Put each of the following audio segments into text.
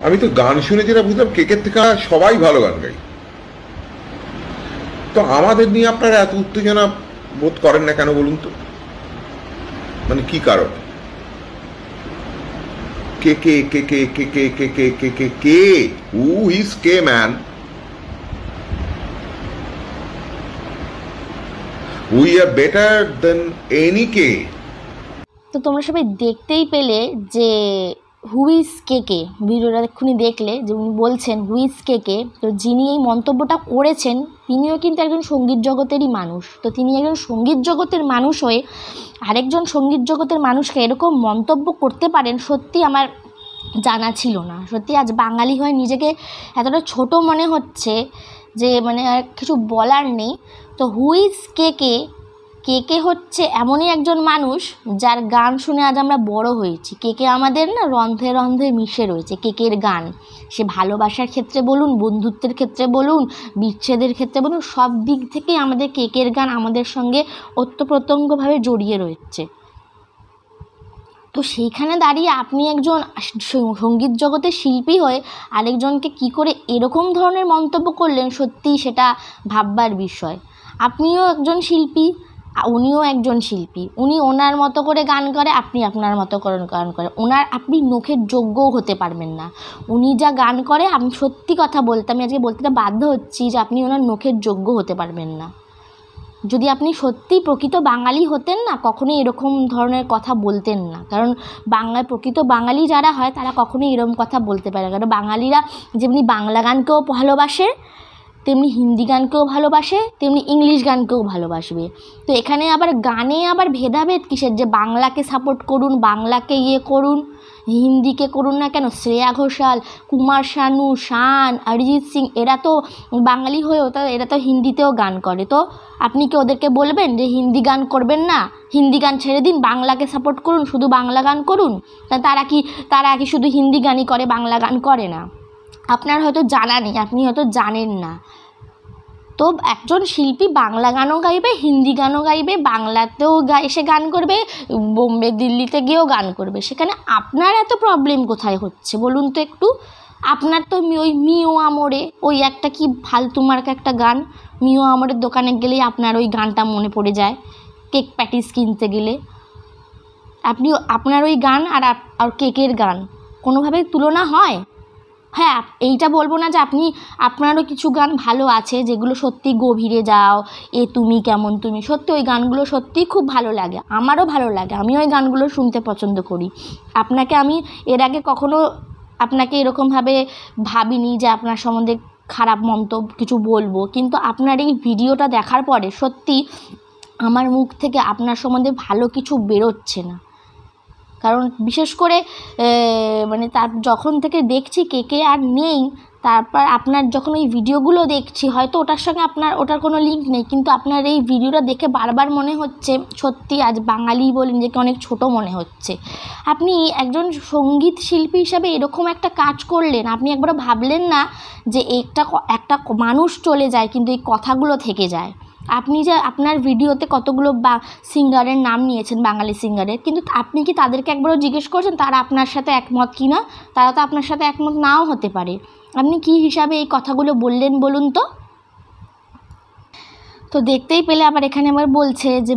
আমি তো গান শুনে যেটা বুঝলাম কেকের থেকে সবাই ভালো গান গাই তো আমাদের নিয়ে আপনারা এত উত্তেজনা বোধ করেন না কেন বলুন তো মানে কি কারণ K K K K K K K K K K K who is K man we are better than any K তো তোমরা সবাই দেখতেই পেলে যে হুইস কে কে ভিডিওটা এক্ষুনি দেখলে যে উনি বলছেন হুইস কে কে তো যিনি এই মন্তব্যটা করেছেন, তিনিও কিন্তু একজন সংগীত জগতেরই মানুষ। তো তিনি একজন সংগীত জগতের মানুষ হয়ে আরেকজন সংগীত জগতের মানুষকে এরকম মন্তব্য করতে পারেন, সত্যি আমার জানা ছিল না। সত্যি আজ বাঙালি হয়ে নিজেকে এতটা ছোট মনে হচ্ছে যে মানে আর কিছু বলার নেই। তো হুইজ কে কে কে কে হচ্ছে এমনই একজন মানুষ যার গান শুনে আজ আমরা বড় হয়েছি। কে কে আমাদের না রন্ধে রন্ধে মিশে রয়েছে। কেকের গান? সে ভালোবাসার ক্ষেত্রে বলুন, বন্ধুত্বের ক্ষেত্রে বলুন, বিচ্ছেদের ক্ষেত্রে বলুন, সব দিক থেকেই আমাদের কেকের গান আমাদের সঙ্গে অত্যপ্রত্যঙ্গভাবে জড়িয়ে রয়েছে। তো সেইখানে দাঁড়িয়ে আপনি একজন সংগীত জগতের শিল্পী হয়ে আরেকজনকে কি করে এরকম ধরনের মন্তব্য করলেন সত্যিই সেটা ভাববার বিষয়। আপনিও একজন শিল্পী উনিও একজন শিল্পী। উনি ওনার মতো করে গান করে, আপনি আপনার মতো করে গান করে। ওনার আপনি নখের যোগ্যও হতে পারবেন না। উনি যা গান করে, আমি সত্যি কথা বলতে, আমি আজকে বলতে বাধ্য হচ্ছি যে আপনি ওনার নখের যোগ্য হতে পারবেন না। যদি আপনি সত্যি প্রকৃত বাঙালি হতেন না, কখনোই এরকম ধরনের কথা বলতেন না। কারণ বাংলায় প্রকৃত বাঙালি যারা হয়, তারা কখনোই এরকম কথা বলতে পারে না। কারণ বাঙালিরা যেমনি বাংলা গানকেও ভালোবাসে তেমনি হিন্দি গানকেও ভালোবাসে, তেমনি ইংলিশ গানকেও ভালোবাসবে। তো এখানে আবার গানে আবার ভেদাভেদ কিসের? যে বাংলাকে সাপোর্ট করুন, বাংলাকে ইয়ে করুন, হিন্দিকে করুন না কেন? শ্রেয়া ঘোষাল, কুমার শানু, শান, অরিজিৎ সিং, এরা তো বাঙালি হয়েও তো, এরা তো হিন্দিতেও গান করে। তো আপনি কি ওদেরকে বলবেন যে হিন্দি গান করবেন না? হিন্দি গান ছেড়ে দিন, বাংলাকে সাপোর্ট করুন, শুধু বাংলা গান করুন? তারা কি তারা কি শুধু হিন্দি গানই করে, বাংলা গান করে না? আপনার হয়তো জানা নেই, আপনি হয়তো জানেন না। তো একজন শিল্পী বাংলা গানও গাইবে, হিন্দি গানও গাইবে, বাংলাতেও এসে গান করবে, বোম্বে, দিল্লিতে গিয়েও গান করবে। সেখানে আপনার এত প্রবলেম কোথায় হচ্ছে? বলুন তো একটু। আপনার তো ওই মিও আমরে, ওই একটা কি ফালতু মার্কা একটা গান? মিও আমরের দোকানে গেলেই আপনার ওই গানটা মনে পড়ে যায়, কেক প্যাটিস কিনতে গেলে। আপনি আপনার ওই গান আর আর কেকের গান কোনোভাবেই তুলনা হয়? হ্যাঁ এইটা বলব না যে আপনি, আপনারও কিছু গান ভালো আছে যেগুলো সত্যি গভীরে যাও, এ তুমি কেমন তুমি, সত্যি ওই গানগুলো সত্যিই খুব ভালো লাগে, আমারও ভালো লাগে আমি ওই গানগুলো শুনতে পছন্দ করি। আপনাকে আমি এর আগে কখনো আপনাকে এরকমভাবে ভাবিনি যে আপনার সম্বন্ধে খারাপ মন্তব্য কিছু বলব, কিন্তু আপনার এই ভিডিওটা দেখার পরে সত্যি আমার মুখ থেকে আপনার সম্বন্ধে ভালো কিছু বেরোচ্ছে না। কারণ বিশেষ করে মানে তার যখন থেকে দেখছি কে কে আর নেই, তারপর আপনার যখন ওই ভিডিওগুলো দেখছি, হয়তো ওটার সঙ্গে আপনার, ওটার কোনো লিঙ্ক নেই, কিন্তু আপনার এই ভিডিওটা দেখে বারবার মনে হচ্ছে, সত্যি আজ বাঙালি বলে নিজেকে অনেক ছোট মনে হচ্ছে। আপনি একজন সংগীত শিল্পী হিসাবে এরকম একটা কাজ করলেন, আপনি একবার ভাবলেন না যে একটা একটা মানুষ চলে যায়, কিন্তু এই কথাগুলো থেকে যায়। আপনি যে আপনার ভিডিওতে কতগুলো বা সিঙ্গারের নাম নিয়েছেন, বাঙালি সিঙ্গারের, কিন্তু আপনি কি তাদেরকে একবারও জিজ্ঞেস করছেন তারা আপনার সাথে একমত কি না তারা তো আপনার সাথে একমত নাও হতে পারে। আপনি কি হিসাবে এই কথাগুলো বললেন বলুন তো? তো দেখতেই পেলে আবার এখানে আবার বলছে যে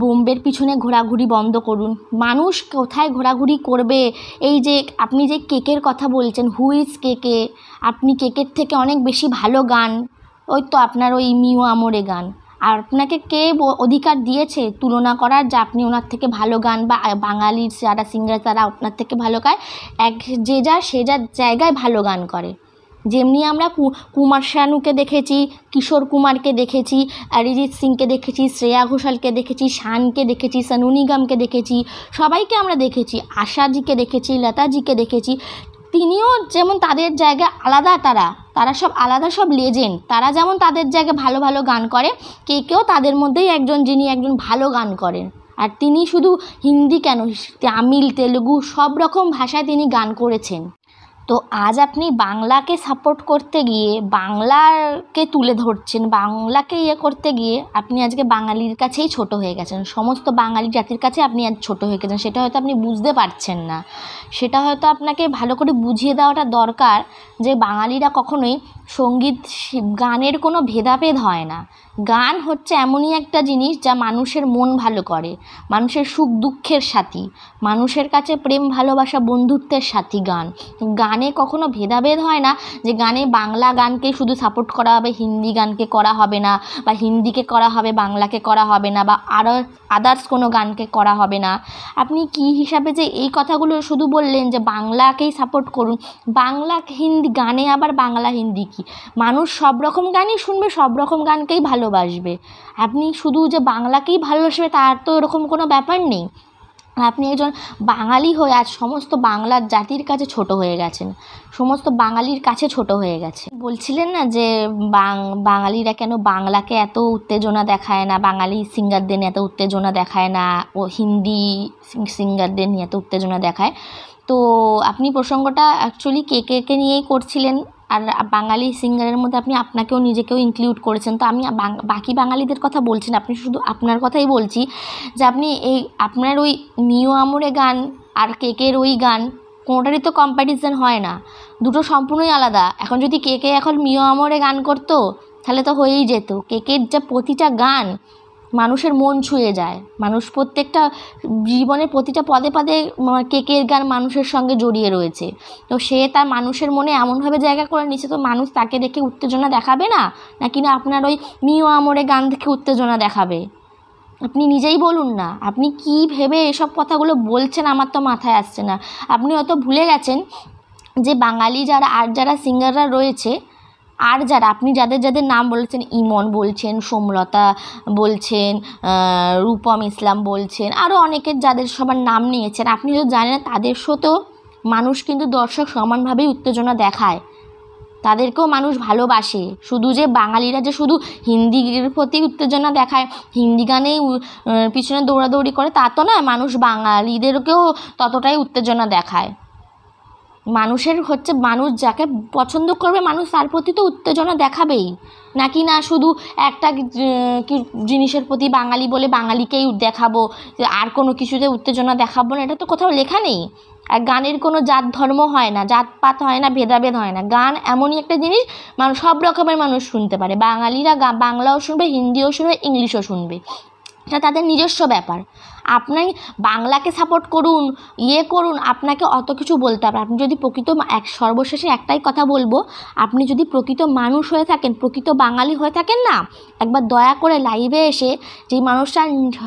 বোম্বের পিছনে ঘোরাঘুরি বন্ধ করুন। মানুষ কোথায় ঘোরাঘুরি করবে? এই যে আপনি যে কেকের কথা বলছেন হুইজ কেকে? আপনি কেকের থেকে অনেক বেশি ভালো গান। ওই তো আপনার ওই মিও আমরে গান। আর আপনাকে কে অধিকার দিয়েছে তুলনা করার যে আপনি ওনার থেকে ভালো গান বা বাঙালির যারা সিঙ্গার তারা আপনার থেকে ভালো গায়, এক যে যার সে যার জায়গায় ভালো গান করে। যেমনি আমরা কুমার শানুকে দেখেছি, কিশোর কুমারকে দেখেছি, অরিজিৎ সিংকে দেখেছি, শ্রেয়া ঘোষালকে দেখেছি, শানকে দেখেছি, সানু নিগমকে দেখেছি, সবাইকে আমরা দেখেছি, আশাজিকে দেখেছি, লতাজিকে দেখেছি। তিনিও যেমন তাদের জায়গায় আলাদা তারা। তারা সব আলাদা, সব লেজেন্ড তারা যেমন তাদের জায়গায় ভালো ভালো গান করে, কে কেউ তাদের মধ্যেই একজন যিনি একজন ভালো গান করেন। আর তিনি শুধু হিন্দি কেন, তামিল, তেলুগু সব রকম ভাষায় তিনি গান করেছেন। তো আজ আপনি বাংলাকে সাপোর্ট করতে গিয়ে, বাংলাকে তুলে ধরছেন, বাংলাকে ইয়ে করতে গিয়ে আপনি আজকে বাঙালির কাছেই ছোট হয়ে গেছেন। সমস্ত বাঙালি জাতির কাছে আপনি আজ ছোট হয়ে গেছেন। সেটা হয়তো আপনি বুঝতে পারছেন না। সেটা হয়তো আপনাকে ভালো করে বুঝিয়ে দেওয়াটা দরকার যে বাঙালিরা কখনোই সংগীত গানের কোনো ভেদাভেদ হয় না। গান হচ্ছে এমনই একটা জিনিস যা মানুষের মন ভালো করে। মানুষের সুখ দুঃখের সাথী। মানুষের কাছে প্রেম, ভালোবাসা, বন্ধুত্বের সাথী গান। গানে কখনো ভেদাভেদ হয় না যে গানে বাংলা গানকে শুধু সাপোর্ট করা হবে, হিন্দি গানকে করা হবে না বা হিন্দিকে করা হবে, বাংলাকে করা হবে না বা আরও আদার্স কোনো গানকে করা হবে না। আপনি কি হিসাবে যে এই কথাগুলো শুধু বললেন যে বাংলাকেই সাপোর্ট করুন, বাংলা হিন্দি গানে আবার বাংলা হিন্দি কী? মানুষ সব রকম গানই শুনবে, সব রকম গানকেই ভালোবাসবে। আপনি শুধু যে বাংলাকেই ভালোবাসবে তার তো এরকম কোনো ব্যাপার নেই। আপনি একজন বাঙালি হয়ে আজ সমস্ত বাংলার জাতির কাছে ছোট হয়ে গেছেন। সমস্ত বাঙালির কাছে ছোট হয়ে গেছে। বলছিলেন না যে বাঙালিরা কেন বাংলাকে এত উত্তেজনা দেখায় না? বাঙালি সিঙ্গারদের নিয়ে এত উত্তেজনা দেখায় না? ও হিন্দি সিঙ্গারদের নিয়ে এত উত্তেজনা দেখায়। তো আপনি প্রসঙ্গটা অ্যাকচুয়ালি কে কে নিয়েই করছিলেন? আর বাঙালি সিঙ্গারের মধ্যে আপনি আপনাকেও নিজেকেও ইনক্লুড করেছেন। তো আমি বাকি বাঙালিদের কথা বলছি না, আপনি শুধু আপনার কথাই বলছি যে আপনি এই আপনার ওই মিও আমরে গান আর কেকের ওই গান কোনোটারই তো কম্প্যারিজন হয় না। দুটো সম্পূর্ণই আলাদা। এখন যদি কেকে এখন মিও আমরে গান করতো, তাহলে তো হয়েই যেত। কেকের যা প্রতিটা গান মানুষের মন ছুঁয়ে যায়। মানুষ প্রত্যেকটা, জীবনের প্রতিটা পদে পদে কেকের গান মানুষের সঙ্গে জড়িয়ে রয়েছে। তো সে তার মানুষের মনে এমনভাবে জায়গা করে নিচ্ছে তো মানুষ তাকে দেখে উত্তেজনা দেখাবে না? না আপনার ওই মিও আমরে গান দেখে উত্তেজনা দেখাবে? আপনি নিজেই বলুন না। আপনি কি ভেবে এসব কথাগুলো বলছেন আমার তো মাথায় আসছে না। আপনি অত ভুলে গেছেন যে বাঙালি যারা, আর যারা সিঙ্গাররা রয়েছে আর যারা, আপনি যাদের যাদের নাম বলেছেন, ইমন বলছেন, সোমলতা বলছেন রূপম ইসলাম বলছেন আরও অনেকের যাদের সবার নাম নিয়েছেন, আপনি যদি জানেন তাদের শোতেও মানুষ কিন্তু দর্শক সমানভাবেই উত্তেজনা দেখায়। তাদেরকেও মানুষ ভালোবাসে। শুধু যে বাঙালিরা যে শুধু হিন্দির প্রতি উত্তেজনা দেখায়, হিন্দি গানেই পিছনে দৌড়াদৌড়ি করে, তা তো নয়, মানুষ বাঙালিদেরকেও ততটাই উত্তেজনা দেখায়। মানুষের হচ্ছে, মানুষ যাকে পছন্দ করবে, মানুষ তার প্রতি তো উত্তেজনা দেখাবেই। নাকি না শুধু একটা কি জিনিসের প্রতি বাঙালি বলে বাঙালিকেই দেখাবো আর কোনো কিছুতে উত্তেজনা দেখাবো না, এটা তো কোথাও লেখা নেই। আর গানের কোনো জাত ধর্ম হয় না জাতপাত হয় না, ভেদাভেদ হয় না। গান এমনই একটা জিনিস, মানুষ সব রকমের মানুষ শুনতে পারে। বাঙালিরা বাংলাও শুনবে, হিন্দিও শুনবে, ইংলিশও শুনবে। এটা তাদের নিজস্ব ব্যাপার। আপনি বাংলাকে সাপোর্ট করুন ইয়ে করুন, আপনাকে অত কিছু বলতে হবে আপনি যদি প্রকৃত এক সর্বশেষে একটাই কথা বলব, আপনি যদি প্রকৃত মানুষ হয়ে থাকেন, প্রকৃত বাঙালি হয়ে থাকেন না, একবার দয়া করে লাইভে এসে যেই মানুষটা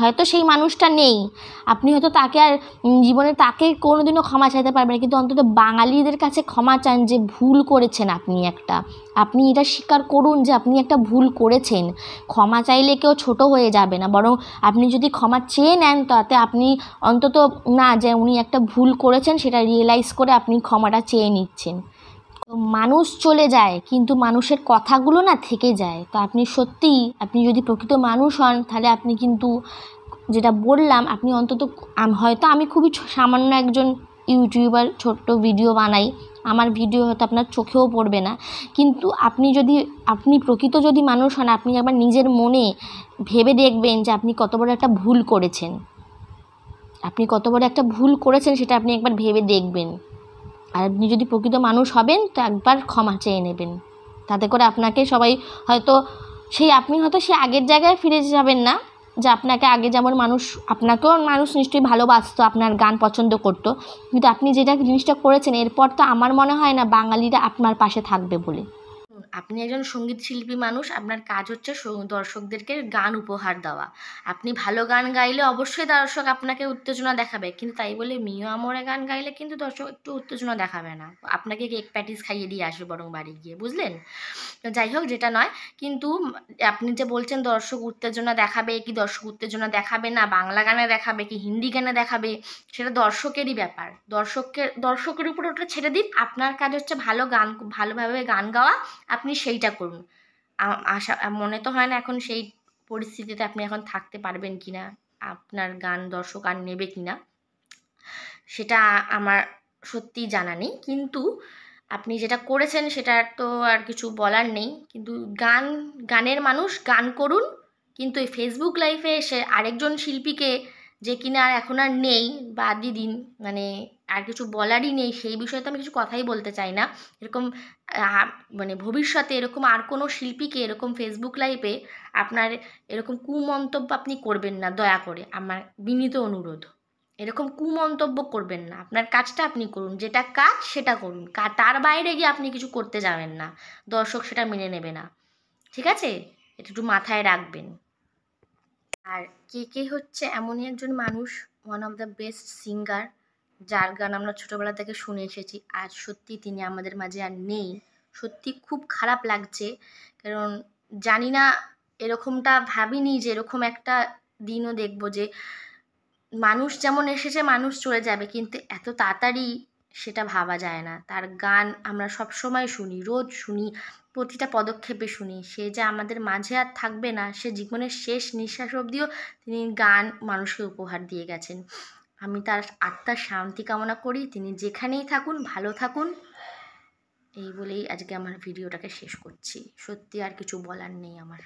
হয়তো সেই মানুষটা নেই, আপনি হয়তো তাকে আর জীবনে তাকে কোনো দিনও ক্ষমা চাইতে পারবেন কিন্তু অন্তত বাঙালিদের কাছে ক্ষমা চান যে ভুল করেছেন আপনি একটা। আপনি এটা স্বীকার করুন যে আপনি একটা ভুল করেছেন। ক্ষমা চাইলে কেউ ছোট হয়ে যাবে না, বরং আপনি যদি ক্ষমা চেয়ে নেন তাতে আপনি অন্তত না যে উনি একটা ভুল করেছেন, সেটা রিয়েলাইজ করে আপনি ক্ষমাটা চেয়ে নিচ্ছেন। মানুষ চলে যায়, কিন্তু মানুষের কথাগুলো না থেকে যায়। তো আপনি সত্যিই আপনি যদি প্রকৃত মানুষ হন, তাহলে আপনি কিন্তু যেটা বললাম, আপনি অন্তত হয়তো আমি খুবই সামান্য একজন ইউটিউবার, ছোট্ট ভিডিও বানাই। আমার ভিডিও হয়তো আপনার চোখেও পড়বে না। কিন্তু আপনি যদি, আপনি প্রকৃত যদি মানুষ হন, আপনি একবার নিজের মনে ভেবে দেখবেন যে আপনি কত বড় একটা ভুল করেছেন। আপনি কত বড় একটা ভুল করেছেন সেটা আপনি একবার ভেবে দেখবেন। আর আপনি যদি প্রকৃত মানুষ হবেন, তো একবার ক্ষমা চেয়ে নেবেন। তাতে করে আপনাকে সবাই হয়তো সেই আপনি হয়তো সে আগের জায়গায় ফিরে যাবেন না, যে আপনাকে আগে যেমন মানুষ, আপনাকেও মানুষ নিশ্চয়ই ভালোবাসতো, আপনার গান পছন্দ করতো। কিন্তু আপনি যেটা জিনিসটা করেছেন, এরপর তো আমার মনে হয় না বাঙালিরা আপনার পাশে থাকবে বলে। আপনি একজন সংগীত শিল্পী মানুষ, আপনার কাজ হচ্ছে দর্শকদেরকে গান উপহার দেওয়া। আপনি ভালো গান গাইলে অবশ্যই দর্শক আপনাকে উত্তেজনা দেখাবে, কিন্তু তাই বলে মিও আমরে গান গাইলে কিন্তু দর্শক একটু উত্তেজনা দেখাবে না। আপনাকে কেক প্যাটিস খাইয়ে দিয়ে আসবে বরং বাড়ি গিয়ে, বুঝলেন? যাই হোক, যেটা নয়, কিন্তু আপনি যে বলছেন দর্শক উত্তেজনা দেখাবে কি দর্শক উত্তেজনা দেখাবে না, বাংলা গানে দেখাবে কি হিন্দি গানে দেখাবে, সেটা দর্শকেরই ব্যাপার। দর্শকের দর্শকের উপরে ওটা ছেড়ে দিন, আপনার কাজ হচ্ছে ভালো গান, ভালোভাবে গান গাওয়া আপনি সেইটা করুন। আশা মনে তো হয় না এখন সেই পরিস্থিতিতে আপনি এখন থাকতে পারবেন কি না, আপনার গান দর্শক আর নেবে কি না, সেটা আমার সত্যিই জানা নেই। কিন্তু আপনি যেটা করেছেন সেটার তো আর কিছু বলার নেই। কিন্তু গান, গানের মানুষ গান করুন, কিন্তু এই ফেসবুক লাইফে এসে আরেকজন শিল্পীকে যে কিনা এখন আর নেই বাদই দিন মানে আর কিছু বলারই নেই, সেই বিষয়ে তো আমি কিছু কথাই বলতে চাই না। এরকম মানে ভবিষ্যতে এরকম আর কোনো শিল্পীকে এরকম ফেসবুক লাইভে আপনার এরকম কুমন্তব্য আপনি করবেন না, দয়া করে। আমার বিনীত অনুরোধ, এরকম কুমন্তব্য করবেন না। আপনার কাজটা আপনি করুন, যেটা কাজ সেটা করুন। তার বাইরে গিয়ে আপনি কিছু করতে যাবেন না। দর্শক সেটা মেনে নেবে না। ঠিক আছে? এটা একটু মাথায় রাখবেন। আর কে কে হচ্ছে? এমনই একজন মানুষ one of the best singer যার গান আমরা ছোটোবেলা থেকে শুনে এসেছি। আজ সত্যি তিনি আমাদের মাঝে আর নেই। সত্যি খুব খারাপ লাগছে। কারণ জানি না, এরকমটা ভাবিনি যে এরকম একটা দিনও দেখব যে মানুষ যেমন এসেছে, মানুষ চলে যাবে। কিন্তু এত তাড়াতাড়ি সেটা ভাবা যায় না। তার গান আমরা সব সময় শুনি, রোজ শুনি, প্রতিটা পদক্ষেপে শুনি। সে যে আমাদের মাঝে আর থাকবে না, সে জীবনের শেষ নিঃশ্বাস অবধিও তিনি গান মানুষকে উপহার দিয়ে গেছেন। আমি তার আত্মার শান্তি কামনা করি। তিনি যেখানেই থাকুন, ভালো থাকুন। এই বলেই আজকে আমার ভিডিওটাকে শেষ করছি। সত্যি আর কিছু বলার নেই আমার।